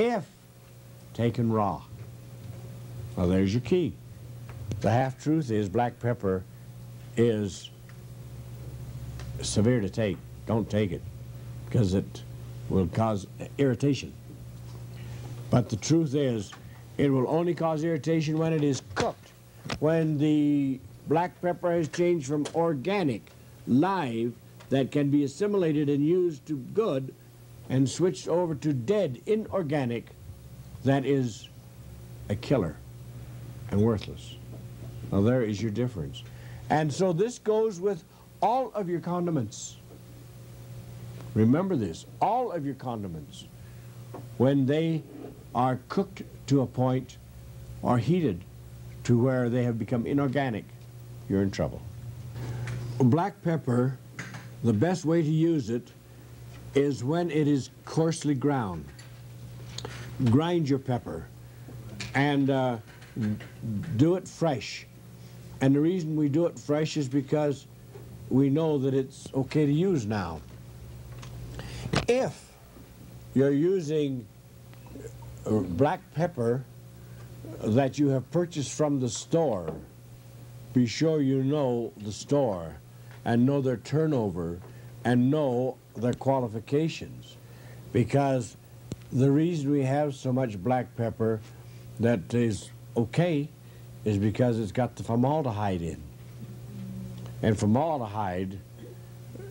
if taken raw. Well, there's your key. The half-truth is black pepper is severe to take. Don't take it because it will cause irritation. But the truth is, it will only cause irritation when it is cooked. When the black pepper has changed from organic, live, that can be assimilated and used to good, and switched over to dead, inorganic, that is a killer and worthless. Now there is your difference. And so this goes with all of your condiments. Remember this, all of your condiments, when they are cooked to a point or heated to where they have become inorganic, you're in trouble. Black pepper, the best way to use it is when it is coarsely ground. Grind your pepper and uh, do it fresh. And the reason we do it fresh is because we know that it's okay to use now. If you're using uh, black pepper that you have purchased from the store, be sure you know the store and know their turnover and know their qualifications. Because the reason we have so much black pepper that is okay is because it's got the formaldehyde in. And formaldehyde,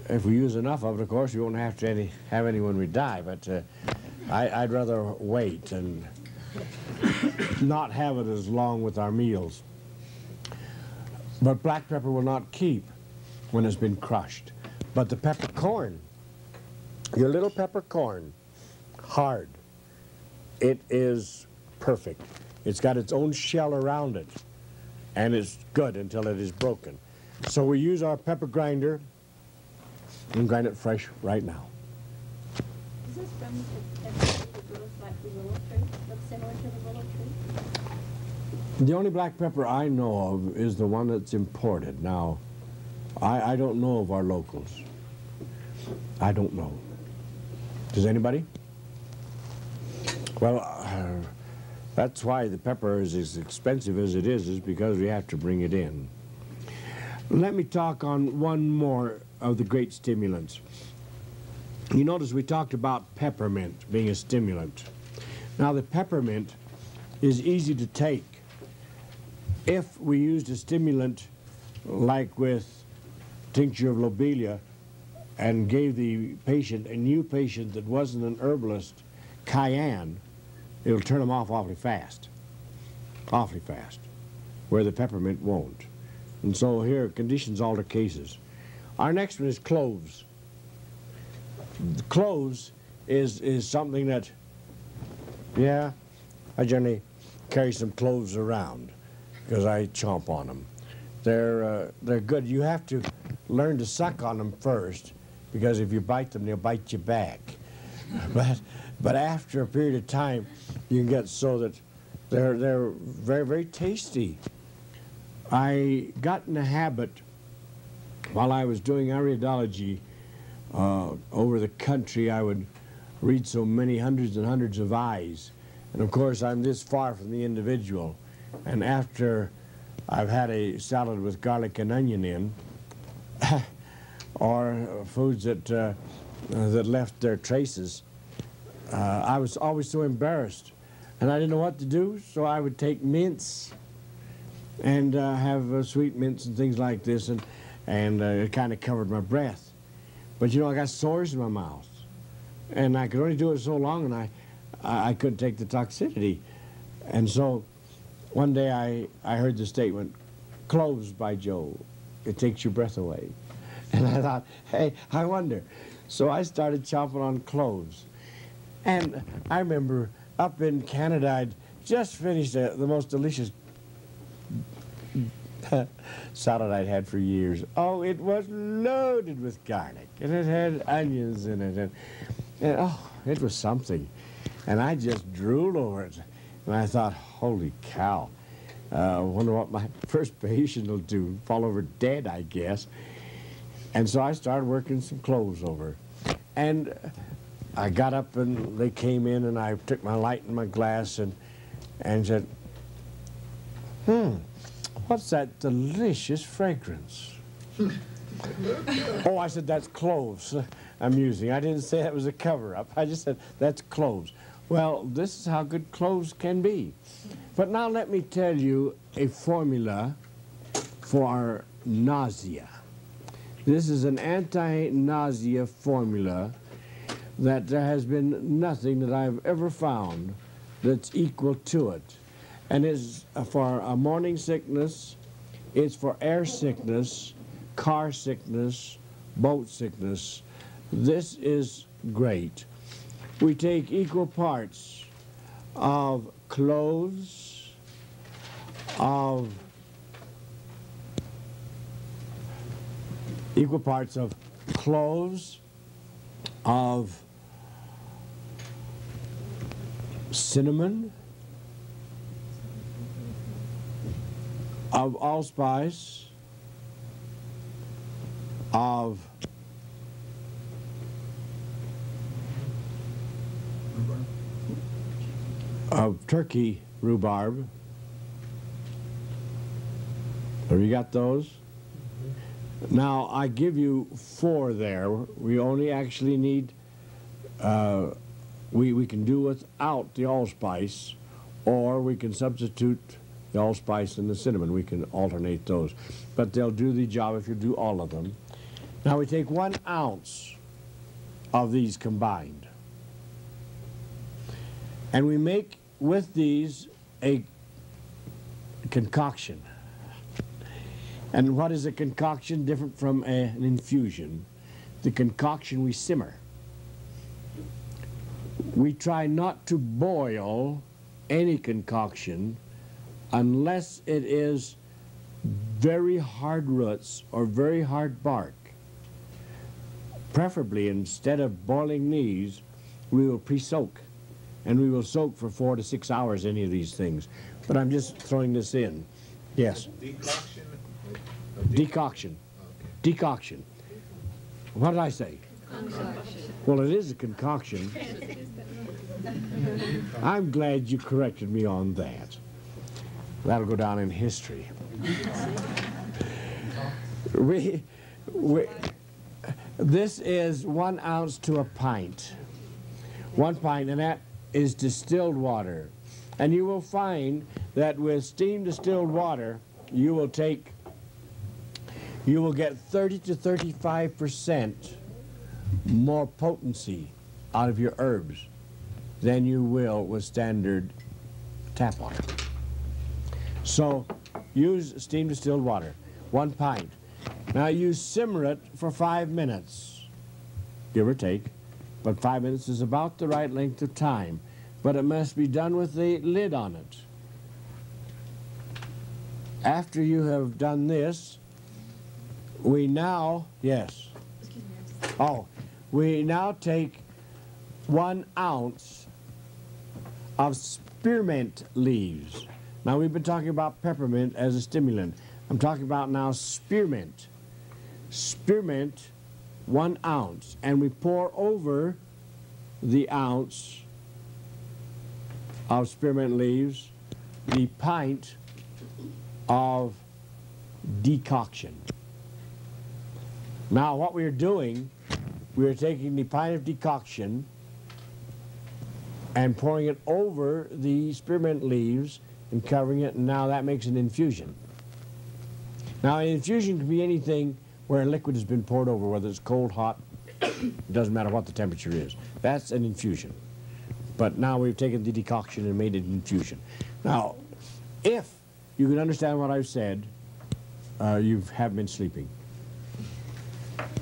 if we use enough of it, of course, we won't have to any, have any when we die, but uh, I, would rather wait and not have it as long with our meals. But black pepper will not keep when it's been crushed. But the peppercorn, your little peppercorn, hard, it is perfect. It's got its own shell around it, and it's good until it is broken. So we use our pepper grinder and grind it fresh right now. Is this from the that like the willow tree? Looks similar to the willow tree? The only black pepper I know of is the one that's imported. Now, I, I don't know of our locals. I don't know. Does anybody? Well, uh, that's why the pepper is as expensive as it is, is because we have to bring it in. Let me talk on one more of the great stimulants. You notice we talked about peppermint being a stimulant. Now the peppermint is easy to take. If we used a stimulant like with tincture of lobelia and gave the patient, a new patient that wasn't an herbalist, cayenne, it'll turn them off awfully fast, awfully fast, where the peppermint won't. And so here, conditions alter cases. Our next one is cloves. The cloves is, is something that, yeah, I generally carry some cloves around because I chomp on them. They're, uh, they're good. You have to learn to suck on them first because if you bite them, they'll bite you back. but, but after a period of time, you can get so that they're, they're very, very tasty. I got in the habit while I was doing iridology uh, over the country, I would read so many hundreds and hundreds of eyes. And of course, I'm this far from the individual. And after I've had a salad with garlic and onion in, or foods that, uh, that left their traces, uh, I was always so embarrassed. And I didn't know what to do, so I would take mints and uh, have uh, sweet mints and things like this, and, and uh, it kind of covered my breath. But you know, I got sores in my mouth, and I could only do it so long, and I, I, couldn't take the toxicity. And so one day I, I heard the statement, cloves by Joe, it takes your breath away. And I thought, hey, I wonder. So I started chopping on cloves. And I remember up in Canada, I'd just finished a, the most delicious salad I'd had for years. Oh, it was loaded with garlic, and it had onions in it, and, and oh, it was something. And I just drooled over it, and I thought, holy cow, I uh, wonder what my first patient will do, fall over dead, I guess. And so I started working some cloves over. And I got up and they came in and I took my light and my glass and, and said, hmm, what's that delicious fragrance? oh, I said, that's cloves I'm using. I didn't say that was a cover-up. I just said, that's cloves. Well, this is how good cloves can be. But now let me tell you a formula for nausea. This is an anti-nausea formula that there has been nothing that I've ever found that's equal to it. And it's for a morning sickness, it's for air sickness, car sickness, boat sickness. This is great. We take equal parts of cloves, of equal parts of cloves, of cinnamon, of allspice, of of turkey rhubarb. Have you got those? Now, I give you four there. We only actually need, uh, we, we can do without the allspice, or we can substitute the allspice and the cinnamon. We can alternate those. But they'll do the job if you do all of them. Now, we take one ounce of these combined. And we make with these a concoction. And what is a concoction different from a, an infusion? The concoction we simmer. We try not to boil any concoction unless it is very hard roots or very hard bark. Preferably, instead of boiling these, we will pre-soak. And we will soak for four to six hours any of these things. But I'm just throwing this in. Yes. Decoction? Decoction. Decoction. What did I say? Concoction. Well, it is a concoction. I'm glad you corrected me on that. That'll go down in history. we, we, this is one ounce to a pint. One pint, and that is distilled water. And you will find that with steam distilled water, you will take you will get 30 to 35 percent more potency out of your herbs than you will with standard tap water. So use steam distilled water, one pint. Now you simmer it for five minutes, give or take, but five minutes is about the right length of time, but it must be done with the lid on it. After you have done this, we now, yes. Oh, we now take one ounce of spearmint leaves. Now we've been talking about peppermint as a stimulant. I'm talking about now spearmint. Spearmint, one ounce, and we pour over the ounce of spearmint leaves the pint of decoction. Now what we're doing, we're taking the pint of decoction and pouring it over the spearmint leaves and covering it, and now that makes an infusion. Now an infusion can be anything where a liquid has been poured over, whether it's cold, hot, it doesn't matter what the temperature is. That's an infusion. But now we've taken the decoction and made it an infusion. Now, if you can understand what I've said, uh, you have been sleeping.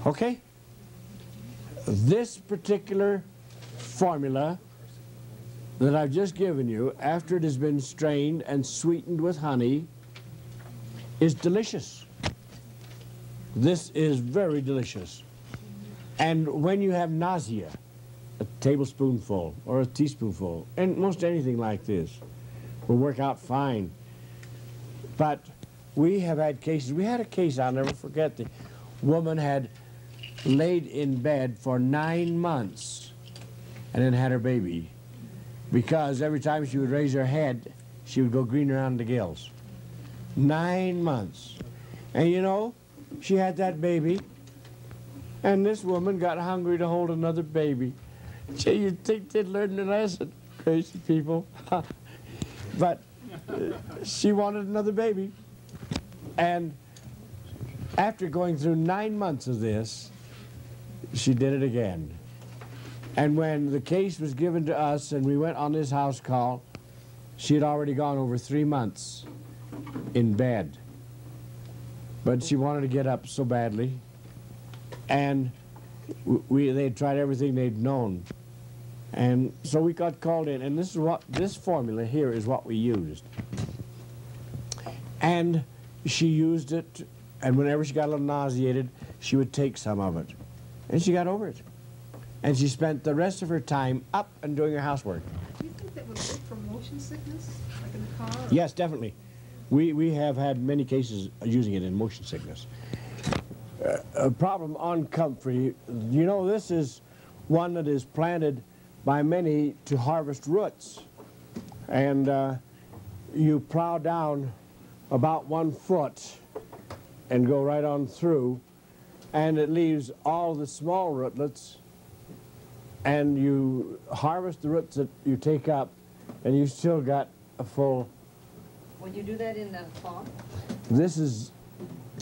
Okay? This particular formula that I've just given you, after it has been strained and sweetened with honey, is delicious. This is very delicious. And when you have nausea, a tablespoonful or a teaspoonful, and most anything like this will work out fine. But we have had cases, we had a case, I'll never forget, the woman had laid in bed for nine months and then had her baby because every time she would raise her head, she would go green around the gills. Nine months. And you know, she had that baby, and this woman got hungry to hold another baby. Gee, you'd think they'd learn the lesson, crazy people. but uh, she wanted another baby. And after going through nine months of this, she did it again. And when the case was given to us and we went on this house call, she had already gone over three months in bed. But she wanted to get up so badly. And we, they tried everything they'd known. And so we got called in, and this is what this formula here is what we used. And she used it, and whenever she got a little nauseated, she would take some of it. And she got over it. And she spent the rest of her time up and doing her housework. Do you think that would work for motion sickness, like in the car? or- Yes, definitely. We, we have had many cases using it in motion sickness. Uh, a problem on comfrey, you know, this is one that is planted by many to harvest roots. And uh, you plow down about one foot and go right on through, and it leaves all the small rootlets, and you harvest the roots that you take up, and you still got a full Would you do that in the fall? this is,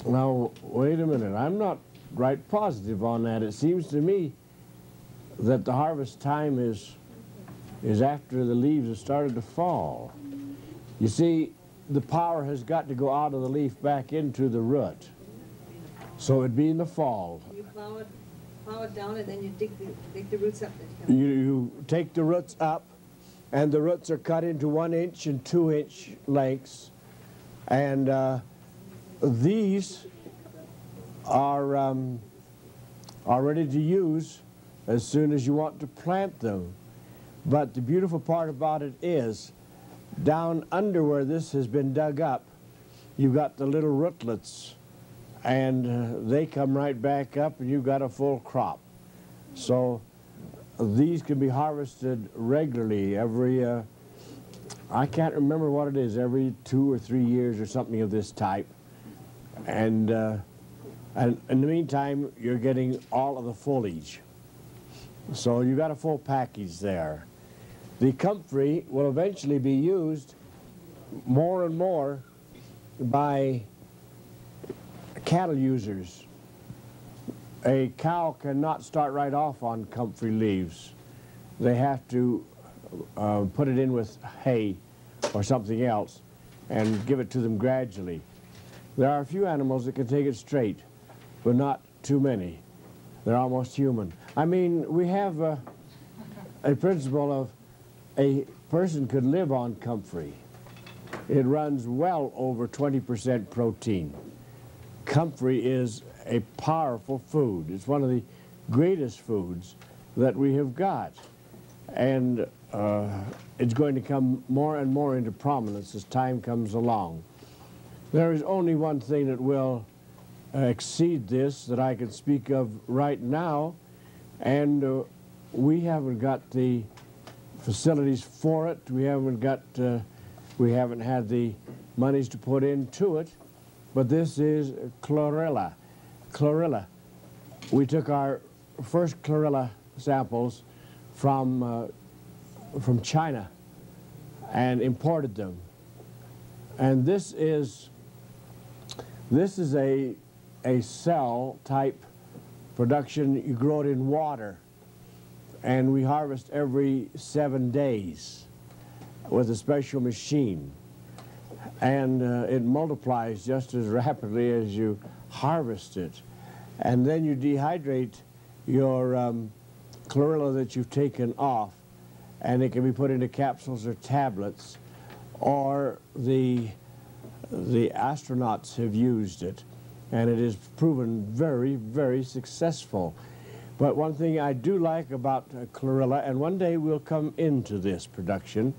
now, wait a minute, I'm not right positive on that. It seems to me that the harvest time is, is after the leaves have started to fall. You see, the power has got to go out of the leaf back into the root. So it'd be in the fall. You plow it, plow it down and then you dig the, dig the roots up. You, you take the roots up, and the roots are cut into one inch and two inch lengths. And uh, these are, um, are ready to use as soon as you want to plant them. But the beautiful part about it is, down under where this has been dug up, you've got the little rootlets, and uh, they come right back up, and you've got a full crop. So these can be harvested regularly every, uh, I can't remember what it is, every two or three years or something of this type. And, uh, and in the meantime, you're getting all of the foliage. So you've got a full package there. The comfrey will eventually be used more and more by cattle users a cow cannot start right off on comfrey leaves. They have to uh, put it in with hay or something else and give it to them gradually. There are a few animals that can take it straight, but not too many. They're almost human. I mean, we have uh, a principle of a person could live on comfrey. It runs well over 20% protein. Comfrey is a powerful food. It's one of the greatest foods that we have got. And uh, it's going to come more and more into prominence as time comes along. There is only one thing that will exceed this that I can speak of right now, and uh, we haven't got the facilities for it. We haven't got, uh, we haven't had the monies to put into it, but this is chlorella chlorella. We took our first chlorella samples from, uh, from China and imported them. And this is, this is a, a cell type production. You grow it in water. And we harvest every seven days with a special machine. And uh, it multiplies just as rapidly as you harvest it. And then you dehydrate your um, chlorella that you've taken off, and it can be put into capsules or tablets, or the, the astronauts have used it, and it has proven very, very successful. But one thing I do like about uh, chlorella, and one day we'll come into this production,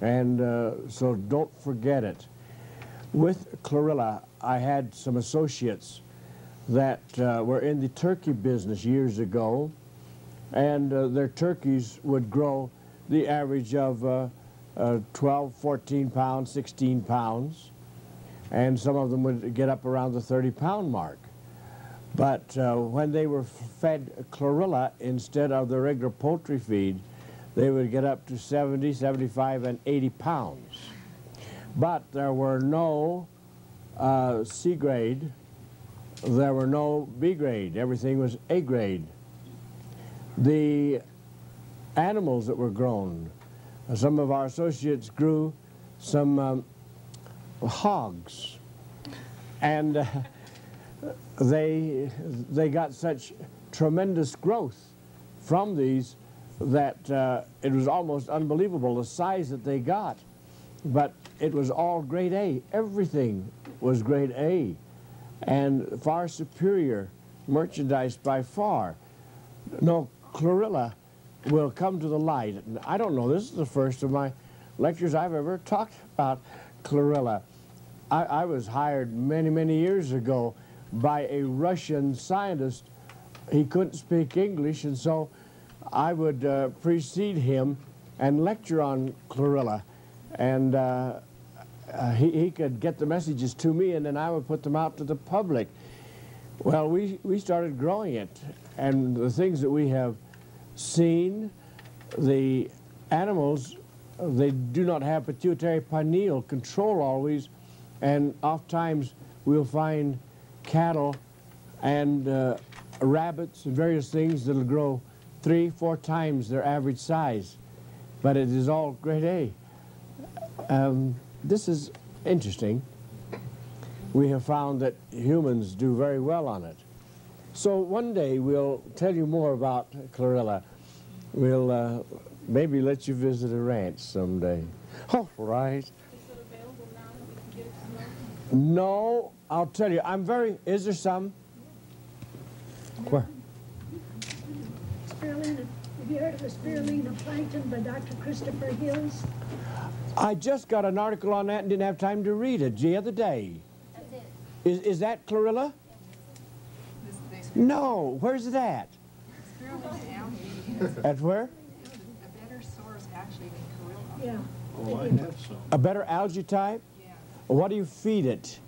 and uh, so don't forget it. With chlorella, I had some associates that uh, were in the turkey business years ago, and uh, their turkeys would grow the average of uh, uh, 12, 14 pounds, 16 pounds, and some of them would get up around the 30 pound mark. But uh, when they were fed chlorella instead of the regular poultry feed, they would get up to 70, 75, and 80 pounds. But there were no uh, C grade, there were no B grade, everything was A grade. The animals that were grown, some of our associates grew some um, hogs, and uh, they, they got such tremendous growth from these that uh, it was almost unbelievable the size that they got. But it was all grade A. Everything was grade A and far superior merchandise by far. No, chlorella will come to the light. I don't know, this is the first of my lectures I've ever talked about chlorella. I, I was hired many, many years ago by a Russian scientist. He couldn't speak English, and so I would uh, precede him and lecture on chlorella. And uh, uh, he, he could get the messages to me, and then I would put them out to the public. Well, we, we started growing it, and the things that we have seen, the animals, they do not have pituitary pineal control always, and oftentimes we'll find cattle and uh, rabbits and various things that'll grow three, four times their average size. But it is all grade A. Um, this is interesting. We have found that humans do very well on it. So one day we'll tell you more about chlorella. We'll uh, maybe let you visit a ranch someday. All right. No, I'll tell you, I'm very, is there some? Where? Spirulina, have you heard of the spirulina plankton by Dr. Christopher Hills? I just got an article on that and didn't have time to read it the other day. That's it. Is, is that chlorella? This, they spirulina No, where's that? at? algae, At where? a better source actually than chlorella. Yeah. Oh, I have some. A better algae type? Yeah, What do you feed it?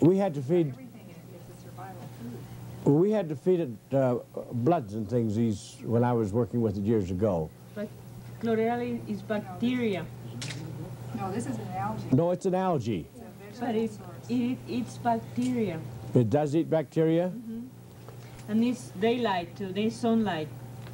We had to feed, everything in it is a survival food. We had defeated uh, bloods and things these, when I was working with it years ago. But chlorella is bacteria, No, this is an algae. No, it's an algae. It's a but vegetable it, source. it eats bacteria. It does eat bacteria? And needs daylight to, needs sunlight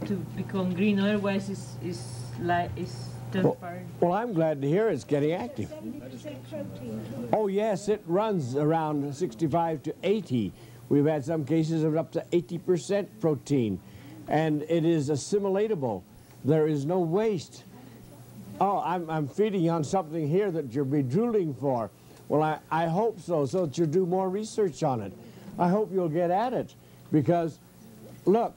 to become green, otherwise it's, it's light, it's transparent. Well, I'm glad to hear it's getting active. Seventy percent protein. Oh, yes, it runs around 65 to 80. We've had some cases of up to 80% protein, and it is assimilatable. There is no waste. Oh, I'm, I'm feeding on something here that you'll be drooling for. Well, I, I hope so, so that you'll do more research on it. I hope you'll get at it, because, look,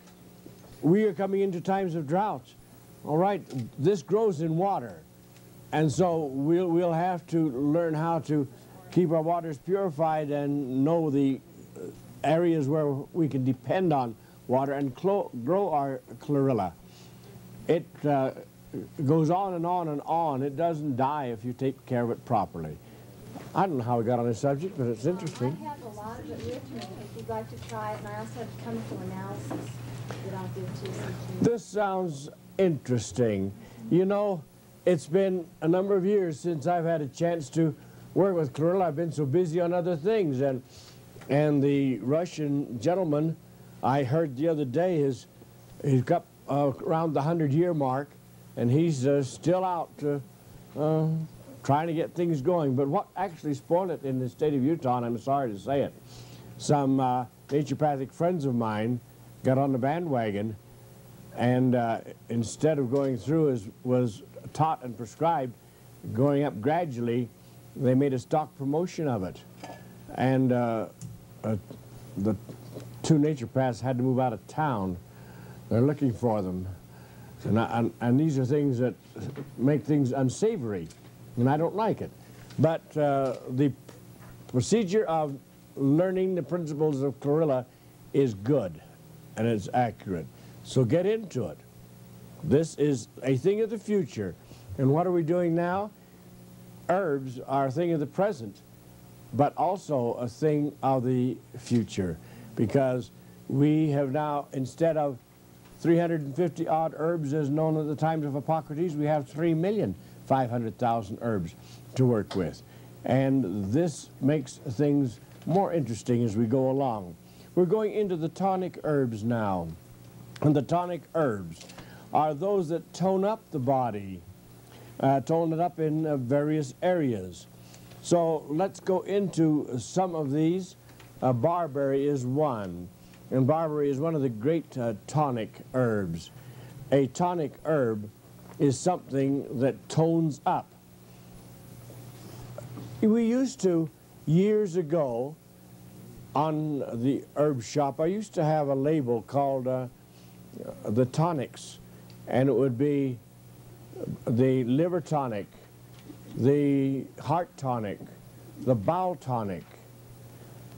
we are coming into times of drought. All right, this grows in water. And so we'll, we'll have to learn how to keep our waters purified and know the areas where we can depend on water and clo- grow our chlorella. It uh, goes on and on and on. It doesn't die if you take care of it properly. I don't know how we got on this subject, but it's interesting. I have a lot of it me if you'd like to try it, and I also have chemical analysis that I'll give to you. This sounds interesting. You know, it's been a number of years since I've had a chance to work with chlorella. I've been so busy on other things, and and the Russian gentleman I heard the other day is he's got uh, around the hundred year mark, and he's uh, still out uh, uh, trying to get things going. But what actually spoiled it in the state of Utah, and I'm sorry to say it, some uh, naturopathic friends of mine got on the bandwagon and uh, instead of going through as was taught and prescribed, going up gradually, they made a stock promotion of it. And uh, the two naturopaths had to move out of town. They're looking for them. And, I, and, and these are things that make things unsavory, and I don't like it. But uh, the procedure of learning the principles of chlorella is good and it's accurate. So get into it. This is a thing of the future. And what are we doing now? Herbs are a thing of the present, but also a thing of the future because we have now, instead of 350 odd herbs as known at the times of Hippocrates, we have 3,500,000 herbs to work with. And this makes things more interesting as we go along. We're going into the tonic herbs now. And the tonic herbs are those that tone up the body, uh, tone it up in uh, various areas. So let's go into some of these. Uh, barberry is one, and barberry is one of the great uh, tonic herbs. A tonic herb is something that tones up. We used to, years ago, on the herb shop, I used to have a label called uh, the tonics, and it would be the liver tonic, the heart tonic, the bowel tonic.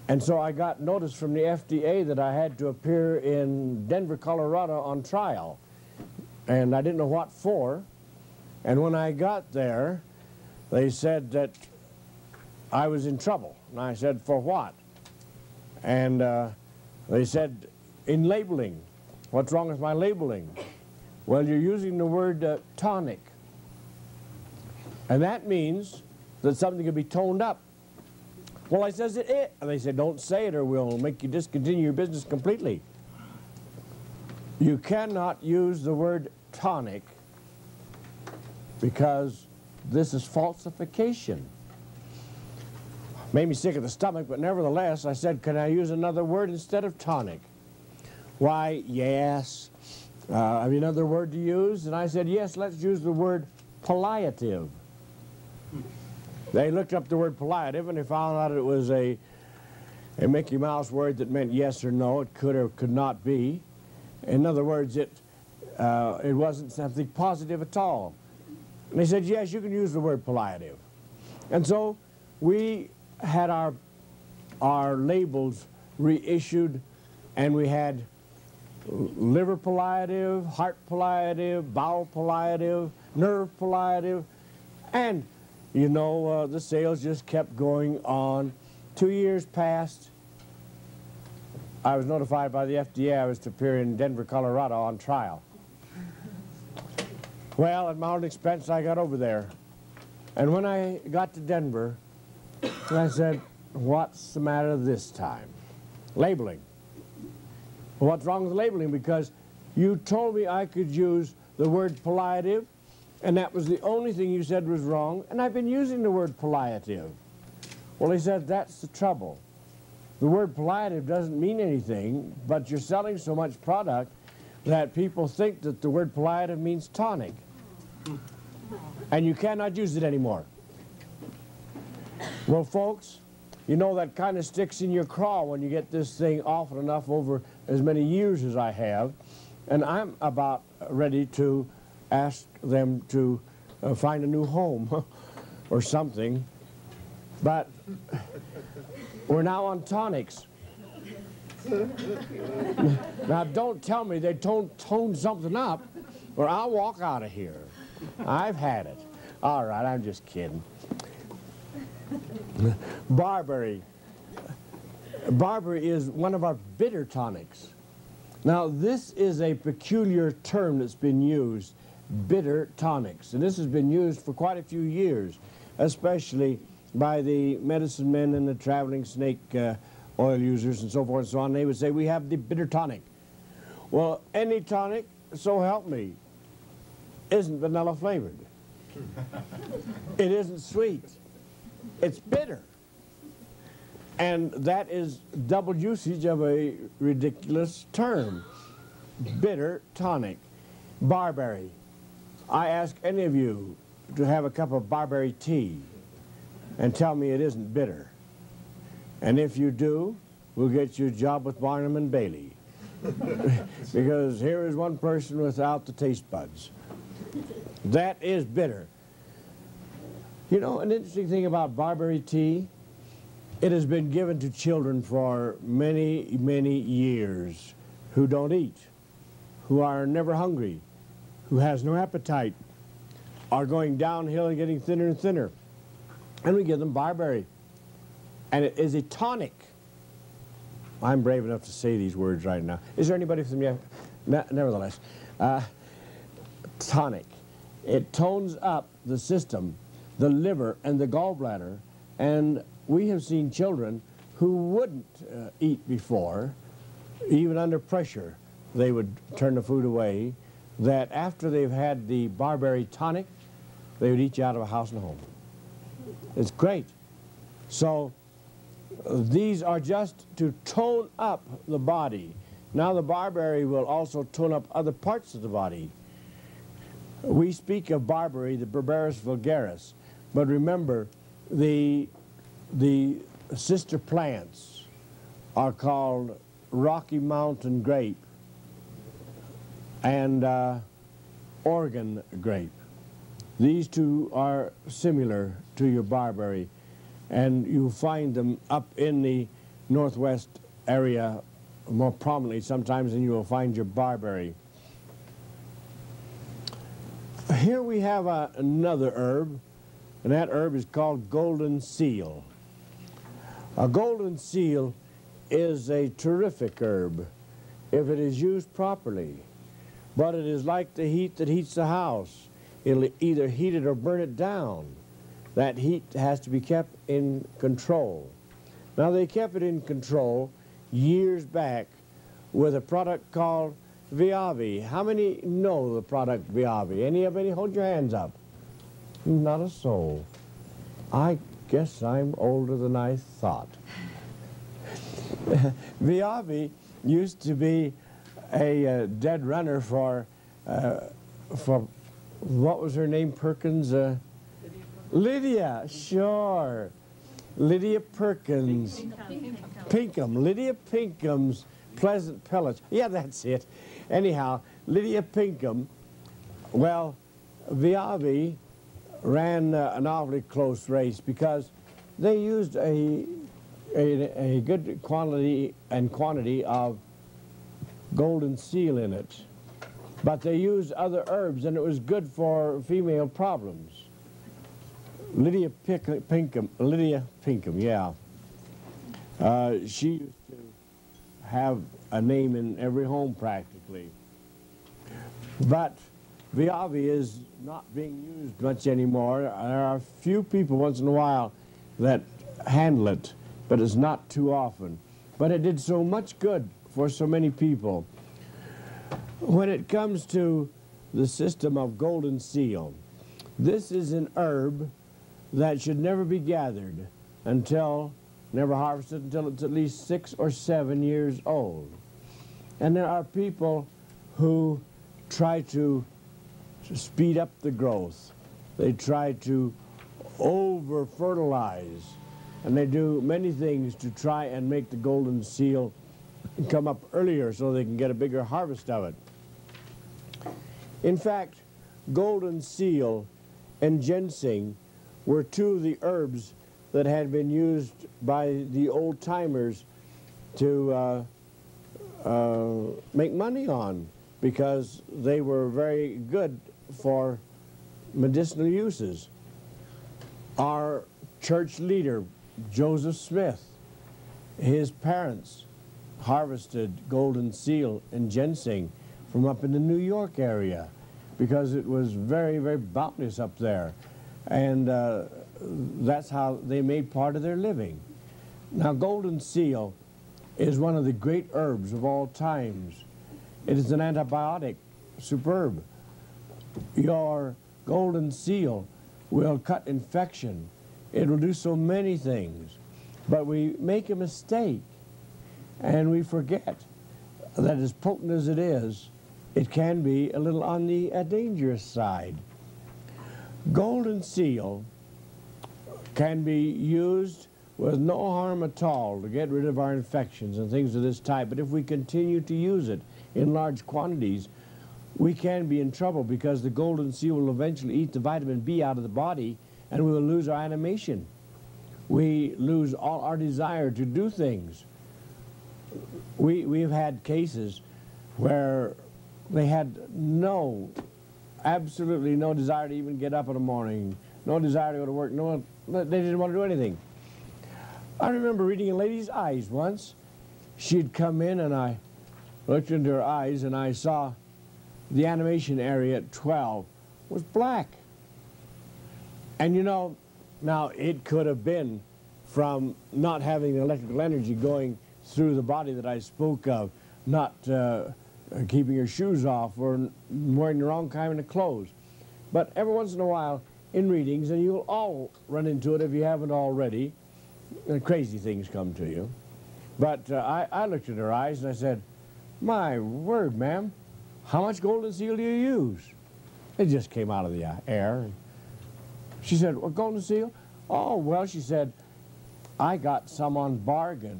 And so I got notice from the FDA that I had to appear in Denver, Colorado on trial. And I didn't know what for. And when I got there, they said that I was in trouble. And I said, for what? And uh, they said, in labeling. What's wrong with my labeling? Well, you're using the word uh, tonic. And that means that something can be toned up. Well, I says it, it. And they said, don't say it or we'll make you discontinue your business completely. You cannot use the word tonic because this is falsification. Made me sick of the stomach, but nevertheless, I said, can I use another word instead of tonic? Why, yes. Uh, have you another word to use? And I said, yes, let's use the word palliative. They looked up the word palliative and they found out it was a, a Mickey Mouse word that meant yes or no. It could or could not be. In other words, it, uh, it wasn't something positive at all. And they said, yes, you can use the word palliative. And so we had our, our labels reissued and we had liver palliative, heart palliative, bowel palliative, nerve palliative, and you know, uh, the sales just kept going on. Two years passed. I was notified by the FDA I was to appear in Denver, Colorado on trial. Well, at my own expense, I got over there. And when I got to Denver, I said, what's the matter this time? Labeling. Well, what's wrong with labeling? Because you told me I could use the word palliative and that was the only thing you said was wrong, and I've been using the word palliative. Well, he said, that's the trouble. The word palliative doesn't mean anything, but you're selling so much product that people think that the word palliative means tonic. And you cannot use it anymore. Well, folks, you know that kind of sticks in your craw when you get this thing often enough over as many years as I have. And I'm about ready to ask them to uh, find a new home or something. But we're now on tonics. now, don't tell me they don't tone something up, or I'll walk out of here. I've had it. All right, I'm just kidding. Barberry. Barberry is one of our bitter tonics. Now, this is a peculiar term that's been used bitter tonics. And this has been used for quite a few years, especially by the medicine men and the traveling snake uh, oil users and so forth and so on. They would say, we have the bitter tonic. Well, any tonic, so help me, isn't vanilla flavored. it isn't sweet. It's bitter. And that is double usage of a ridiculous term. Bitter tonic. Barberry. I ask any of you to have a cup of barberry tea and tell me it isn't bitter. And if you do, we'll get you a job with Barnum and Bailey. because here is one person without the taste buds. That is bitter. You know, an interesting thing about barberry tea, it has been given to children for many, many years who don't eat. who are never hungry, who has no appetite, are going downhill and getting thinner and thinner. And we give them barberry. And it is a tonic. I'm brave enough to say these words right now. Is there anybody from? Ne- nevertheless, uh, tonic. It tones up the system, the liver, and the gallbladder. And we have seen children who wouldn't uh, eat before, even under pressure, they would turn the food away. That after they've had the barberry tonic, they would eat you out of a house and home. It's great. So these are just to tone up the body. Now the barberry will also tone up other parts of the body. We speak of barberry, the Berberis vulgaris, but remember the the sister plants are called Rocky Mountain grape and uh, Oregon grape. These two are similar to your barberry, and you find them up in the northwest area more prominently sometimes than you will find your barberry. Here we have another herb, and that herb is called golden seal. A golden seal is a terrific herb if it is used properly, but it is like the heat that heats the house. It'll either heat it or burn it down. That heat has to be kept in control. Now, they kept it in control years back with a product called Viavi. How many know the product Viavi? Any of any? Hold your hands up. Not a soul. I guess I'm older than I thought. Viavi used to be a uh, dead runner for, uh, for what was her name, Perkins? Uh, Lydia, sure. Lydia Perkins. Pinkham. Lydia Pinkham's Pleasant Pellets. Yeah, that's it. Anyhow, Lydia Pinkham, well, Viavi ran uh, an awfully close race because they used a, a, a good quality and quantity of golden seal in it. But they used other herbs and it was good for female problems. Lydia Pinkham, Lydia Pinkham, yeah. Uh, she used to have a name in every home practically. But Viavi is not being used much anymore. There are a few people once in a while that handle it, but it's not too often. But it did so much good for so many people. When it comes to the system of golden seal, this is an herb that should never be gathered until, never harvested until it's at least six or seven years old. And there are people who try to, speed up the growth. They try to over fertilize and they do many things to try and make the golden seal come up earlier so they can get a bigger harvest of it. In fact, golden seal and ginseng were two of the herbs that had been used by the old timers to uh, uh, make money on because they were very good for medicinal uses. Our church leader, Joseph Smith, his parents harvested golden seal and ginseng from up in the New York area because it was very, very bounteous up there. And uh, that's how they made part of their living. Now, golden seal is one of the great herbs of all times. It is an antibiotic, superb. Your golden seal will cut infection. It will do so many things. But we make a mistake and we forget that as potent as it is, it can be a little on the uh, dangerous side. Golden seal can be used with no harm at all to get rid of our infections and things of this type. But if we continue to use it in large quantities, we can be in trouble because the golden seal will eventually eat the vitamin B out of the body and we will lose our animation. We lose all our desire to do things. We, we've had cases where They had no, absolutely no desire to even get up in the morning, no desire to go to work, no, they didn't want to do anything. I remember reading a lady's eyes once. She'd come in and I looked into her eyes and I saw the animation area at 12 was black. And you know, now it could have been from not having electrical energy going through the body that I spoke of, not uh, keeping your shoes off or wearing the wrong kind of clothes. But every once in a while in readings, and you'll all run into it if you haven't already, crazy things come to you. But uh, I, I looked at her eyes and I said, My word, ma'am, how much golden seal do you use? It just came out of the uh, air. She said, What golden seal? Oh, well, she said, I got some on bargain.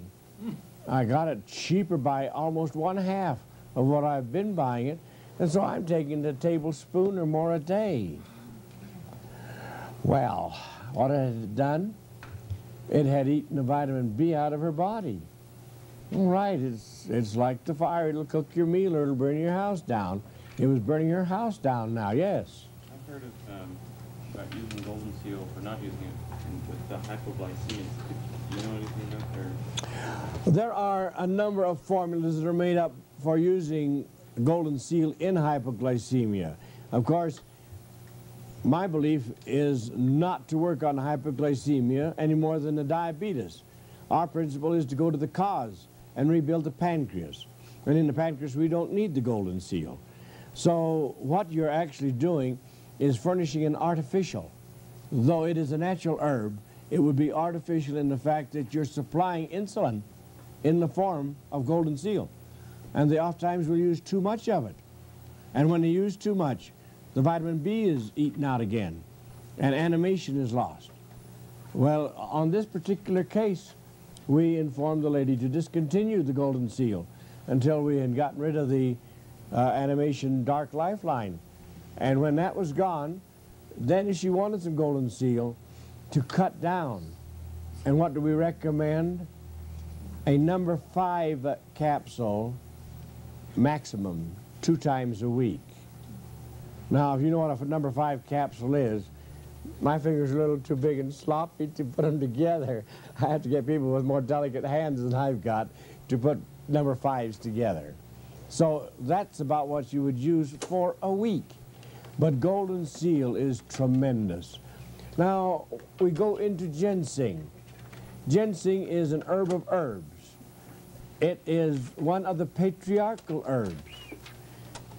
I got it cheaper by almost one half of what I've been buying it, and so I'm taking a tablespoon or more a day. Well, what had it done? It had eaten the vitamin B out of her body. Right, it's, it's like the fire. It'll cook your meal or it'll burn your house down. It was burning her house down now, yes. I've heard of um, about using golden seal or not using it with the hypoglycemia. Do you know anything about there? Are a number of formulas that are made up for using golden seal in hypoglycemia. Of course, my belief is not to work on hypoglycemia any more than the diabetes. Our principle is to go to the cause and rebuild the pancreas. And in the pancreas, we don't need the golden seal. So what you're actually doing is furnishing an artificial. Though it is a natural herb, it would be artificial in the fact that you're supplying insulin in the form of golden seal. And they oftentimes will use too much of it. And when they use too much, the vitamin B is eaten out again, and animation is lost. Well, on this particular case, we informed the lady to discontinue the golden seal until we had gotten rid of the uh, animation dark lifeline. And when that was gone, then she wanted some golden seal, to cut down. And what do we recommend? A number five capsule maximum, two times a week. Now, if you know what a number five capsule is, my fingers are a little too big and sloppy to put them together. I have to get people with more delicate hands than I've got to put number fives together. So that's about what you would use for a week. But golden seal is tremendous. Now, we go into ginseng. Ginseng is an herb of herbs. It is one of the patriarchal herbs.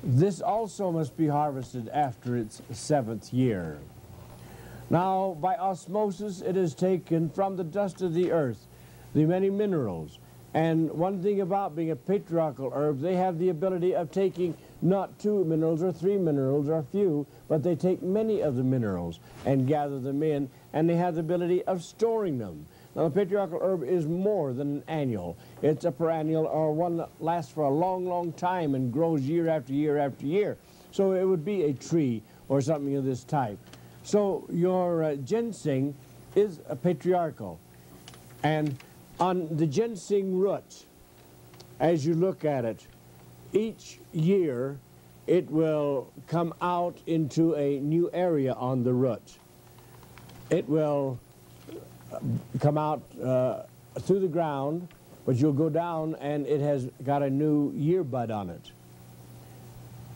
This also must be harvested after its seventh year. Now, by osmosis, it is taken from the dust of the earth, the many minerals. And one thing about being a patriarchal herb, they have the ability of taking not two minerals or three minerals or few, but they take many of the minerals and gather them in, and they have the ability of storing them. Now, the patriarchal herb is more than an annual. It's a perennial or one that lasts for a long, long time and grows year after year after year. So it would be a tree or something of this type. So your uh, ginseng is a patriarchal. And on the ginseng root, as you look at it, each year it will come out into a new area on the root. It will uh, come out uh, through the ground, but you'll go down and it has got a new year bud on it.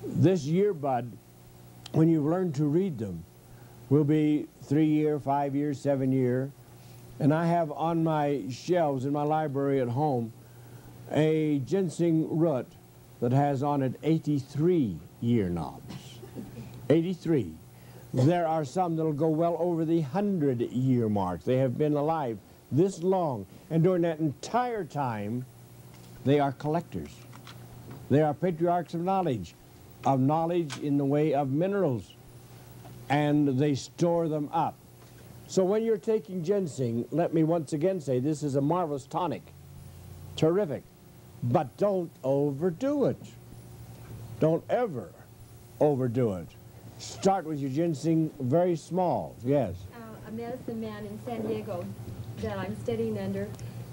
This year bud, when you've learned to read them, will be three year, five year, seven year. And I have on my shelves in my library at home a ginseng root that has on it 83 year knobs. 83. There are some that'll go well over the 100 year mark. They have been alive this long. And during that entire time, they are collectors. They are patriarchs of knowledge, of knowledge in the way of minerals. And they store them up. So when you're taking ginseng, let me once again say this is a marvelous tonic. Terrific. But don't overdo it. Don't ever overdo it. Start with your ginseng very small, yes. uh, a medicine man in San Diego that I'm studying under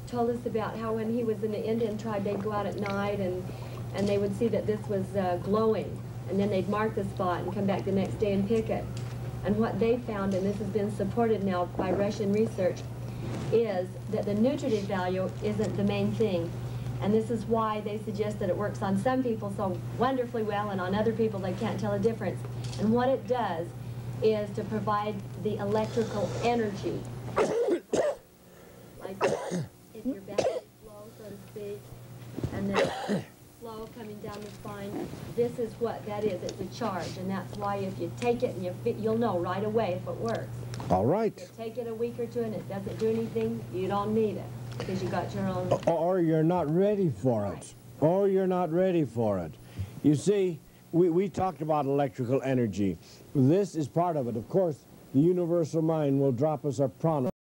told us about how when he was in the Indian tribe, they'd go out at night and and they would see that this was uh, glowing, and then they'd mark the spot and come back the next day and pick it. And what they found, and this has been supported now by Russian research, is that the nutritive value isn't the main thing. And this is why they suggest that it works on some people so wonderfully well and on other people they can't tell a difference. And what it does is to provide the electrical energy. like if your back is low, so to speak, and then flow coming down the spine, this is what that is. It's a charge, and that's why if you take it and you fit, you'll know right away if it works. All right. If you take it a week or two and it doesn't do anything, you don't need it because you got your own. Or you're not ready for it. Or you're not ready for it. You see, we, we talked about electrical energy. This is part of it. Of course, the universal mind will drop us a prana.